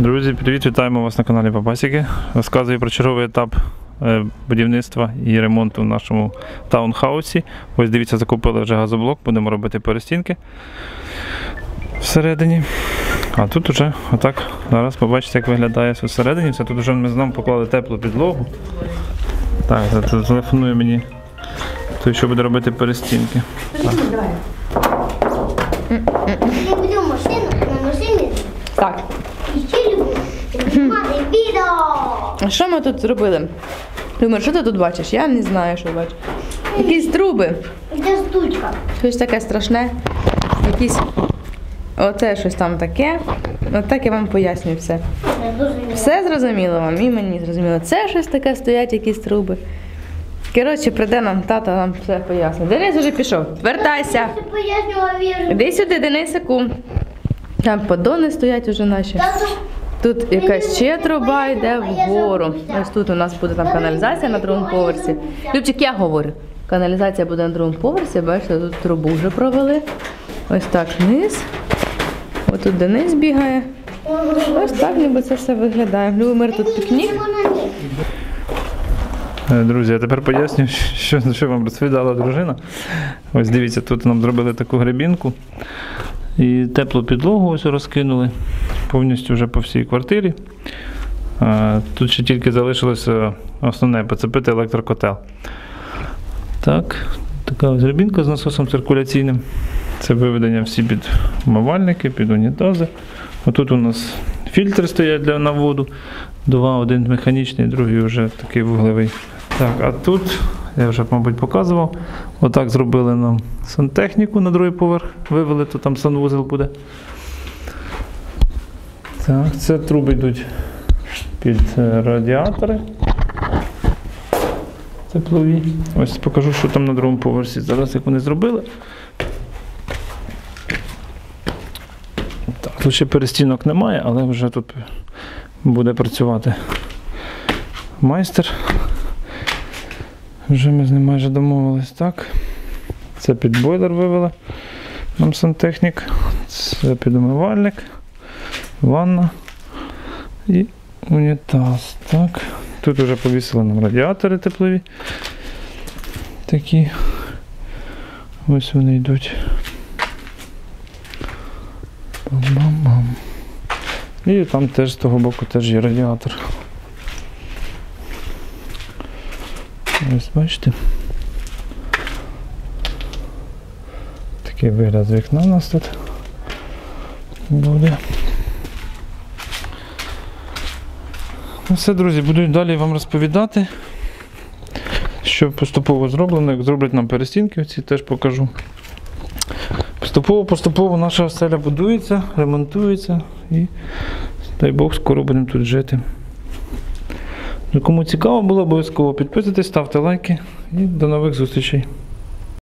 Друзі, привіт, вітаємо вас на каналі Папасіки. Розказую про черговий етап е, будівництва і ремонту в нашому таунхаусі. Ось дивіться, закупили вже газоблок, будемо робити перестінки всередині. А тут уже отак, зараз побачите, як виглядає все всередині. Все тут вже ми знову поклали теплу підлогу. Так, зателефонує мені той, що буде робити перестінки. Я люблю машину, на машині Так, знімати відео. а що ми тут зробили? Думаю, що ти тут бачиш? Я не знаю, що бачу. Якісь труби, Де штучка? щось таке страшне. Якісь. Оце щось там таке. Отак я вам пояснюю все. Все зрозуміло вам, і мені зрозуміло. Це щось таке стоять, якісь труби. Коротше, прийде нам тато, нам все пояснить. Денис вже пішов. Вертайся. Іди сюди, Денисику. Там подони стоять уже наші. Тут якась ще труба йде вгору. Ось тут у нас буде там каналізація на другому поверсі. Любчик, я говорю. Каналізація буде на другому поверсі, бачите, тут трубу вже провели. Ось так вниз. Ось тут Денис бігає. Ось так ніби це все виглядає. Любомир тут пікнік. Е, Друзі, я тепер поясню, що, що вам розповідала дружина. Ось дивіться, тут нам зробили таку гребінку. І теплу підлогу ось розкинули повністю вже по всій квартирі. Е, Тут ще тільки залишилося основне поцепити електрокотел. Так, така ось з насосом циркуляційним. Це виведення всі під умивальники, під унітази. Отут у нас фільтри стоять для на воду. Два, один механічний, другий вже такий вуглевий. Так, а тут, я вже, мабуть, показував. Отак зробили нам сантехніку на другий поверх. Вивели, то там санвузол буде. Так, це труби йдуть під е, радіатори. Теплові. Ось покажу, що там на другому поверсі. Зараз як вони зробили. Так, тут ще перестінок немає, але вже тут буде працювати майстер. Вже ми з ним майже домовились так. Це під бойлер вивели нам сантехнік. Це під умивальник, ванна і унітаз. Так. Тут вже повісили нам радіатори теплові. Такі. Ось вони йдуть. І там теж з того боку теж є радіатор. Ось бачите. Такий вигляд з вікна у нас тут буде. Ну все, друзі, буду далі вам розповідати, що поступово зроблено, як зроблять нам перестінки, оці теж покажу. Поступово, поступово наша оселя будується, ремонтується і дай Бог скоро будемо тут жити. Ну, Кому цікаво було, обов'язково підписуйтесь, ставте лайки і до нових зустрічей.